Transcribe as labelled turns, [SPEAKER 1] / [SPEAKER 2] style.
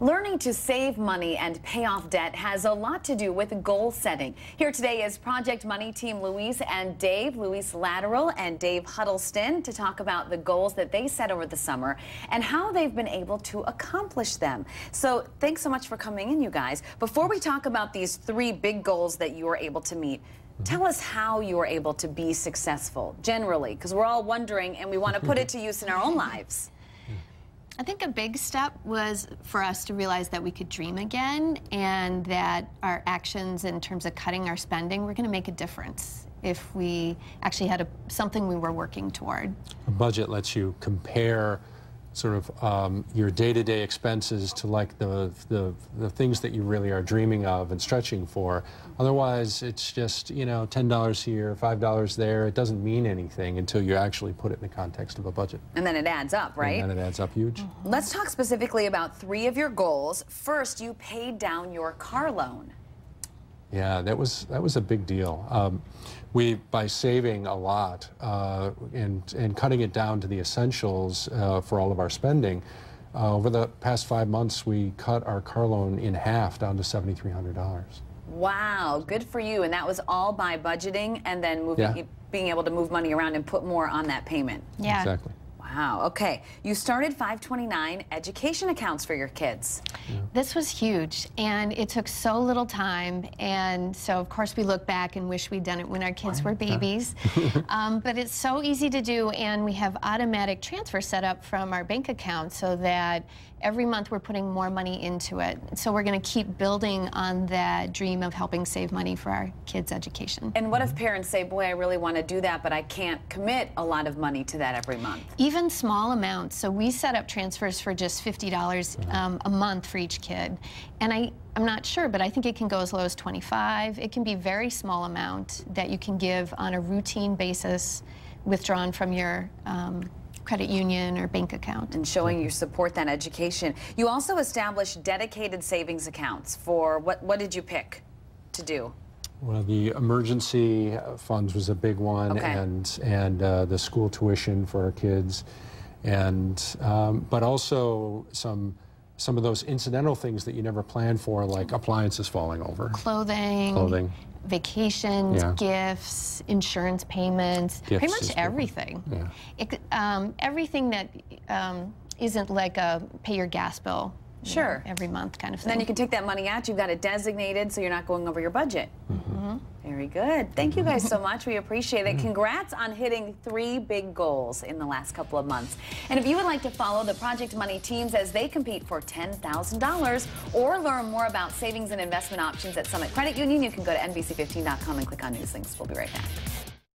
[SPEAKER 1] Learning to save money and pay off debt has a lot to do with goal setting. Here today is Project Money team Louise and Dave, Louise Lateral and Dave Huddleston, to talk about the goals that they set over the summer and how they've been able to accomplish them. So thanks so much for coming in, you guys. Before we talk about these three big goals that you were able to meet, Tell us how you were able to be successful, generally, because we're all wondering and we want to put it to use in our own lives.
[SPEAKER 2] I think a big step was for us to realize that we could dream again and that our actions in terms of cutting our spending were going to make a difference if we actually had a, something we were working toward.
[SPEAKER 3] A budget lets you compare sort of um, your day-to-day expenses to like the, the, the things that you really are dreaming of and stretching for. Otherwise, it's just, you know, $10 here, $5 there. It doesn't mean anything until you actually put it in the context of a budget.
[SPEAKER 1] And then it adds up, right?
[SPEAKER 3] And then it adds up huge.
[SPEAKER 1] Mm -hmm. Let's talk specifically about three of your goals. First, you paid down your car loan.
[SPEAKER 3] Yeah, that was that was a big deal. Um, we by saving a lot uh, and and cutting it down to the essentials uh, for all of our spending. Uh, over the past five months, we cut our car loan in half down to seventy three hundred dollars.
[SPEAKER 1] Wow, good for you! And that was all by budgeting and then moving, yeah. being able to move money around and put more on that payment.
[SPEAKER 2] Yeah,
[SPEAKER 3] exactly.
[SPEAKER 1] Wow. Okay. You started 529 education accounts for your kids.
[SPEAKER 2] Yeah. This was huge, and it took so little time. And so, of course, we look back and wish we'd done it when our kids were babies. um, but it's so easy to do, and we have automatic transfer set up from our bank account so that every month we're putting more money into it. So we're going to keep building on that dream of helping save money for our kids' education.
[SPEAKER 1] And what if parents say, boy, I really want to do that, but I can't commit a lot of money to that every month?
[SPEAKER 2] Even small amounts. So we set up transfers for just $50 um, a month for each kid. And I, I'm not sure, but I think it can go as low as 25. It can be very small amount that you can give on a routine basis withdrawn from your um, credit union or bank account.
[SPEAKER 1] And showing you support that education. You also established dedicated savings accounts for what, what did you pick to do?
[SPEAKER 3] Well, the emergency funds was a big one, okay. and and uh, the school tuition for our kids, and um, but also some some of those incidental things that you never plan for, like appliances falling over,
[SPEAKER 2] clothing,
[SPEAKER 3] clothing,
[SPEAKER 2] vacations, yeah. gifts, insurance payments, gifts pretty much everything. Yeah. It, um, everything that um, not like a pay your gas bill
[SPEAKER 1] Sure.
[SPEAKER 2] Know, every month kind of
[SPEAKER 1] thing. And then you can take that money out. You've got it designated so you're not going over your budget. Mm -hmm. Very good. Thank you guys so much. We appreciate it. Congrats on hitting three big goals in the last couple of months. And if you would like to follow the Project Money teams as they compete for $10,000 or learn more about savings and investment options at Summit Credit Union, you can go to NBC15.com and click on News Links. We'll be right back.